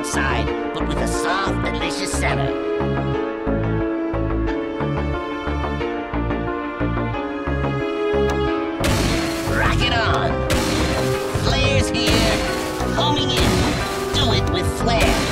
outside, but with a soft, delicious center. On! Flares here! Homing in! Do it with flair!